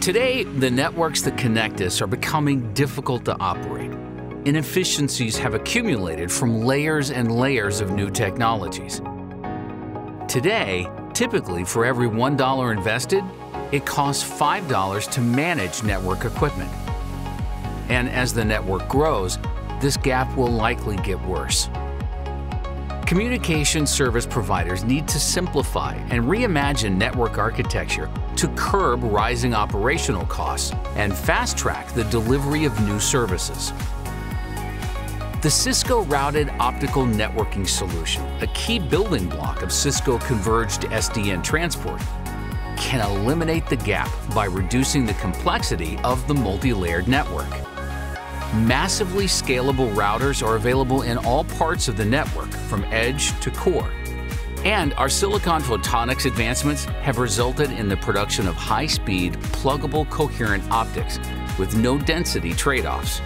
Today, the networks that connect us are becoming difficult to operate. Inefficiencies have accumulated from layers and layers of new technologies. Today, typically for every $1 invested, it costs $5 to manage network equipment. And as the network grows, this gap will likely get worse. Communication service providers need to simplify and reimagine network architecture to curb rising operational costs and fast-track the delivery of new services. The Cisco Routed Optical Networking Solution, a key building block of Cisco Converged SDN Transport, can eliminate the gap by reducing the complexity of the multi-layered network. Massively scalable routers are available in all parts of the network, from edge to core. And our silicon photonics advancements have resulted in the production of high-speed, pluggable coherent optics with no density trade-offs.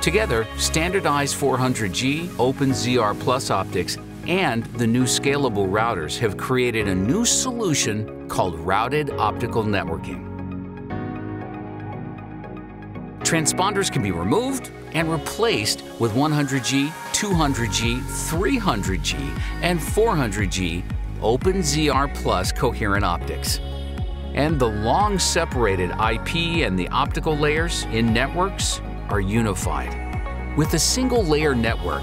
Together, standardized 400G, OpenZR Plus optics, and the new scalable routers have created a new solution called Routed Optical Networking. Transponders can be removed and replaced with 100G, 200G, 300G, and 400G OpenZR Plus coherent optics. And the long separated IP and the optical layers in networks are unified. With a single layer network,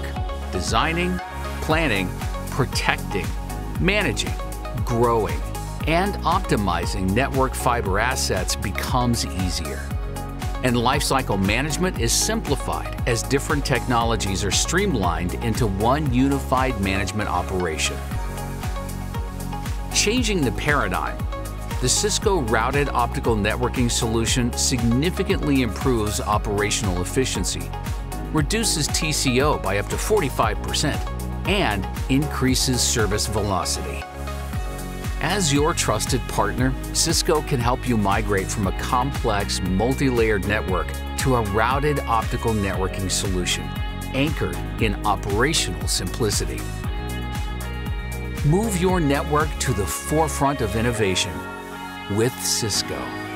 designing, planning, protecting, managing, growing, and optimizing network fiber assets becomes easier and lifecycle management is simplified as different technologies are streamlined into one unified management operation. Changing the paradigm, the Cisco Routed Optical Networking solution significantly improves operational efficiency, reduces TCO by up to 45%, and increases service velocity. As your trusted partner, Cisco can help you migrate from a complex, multi-layered network to a routed optical networking solution, anchored in operational simplicity. Move your network to the forefront of innovation with Cisco.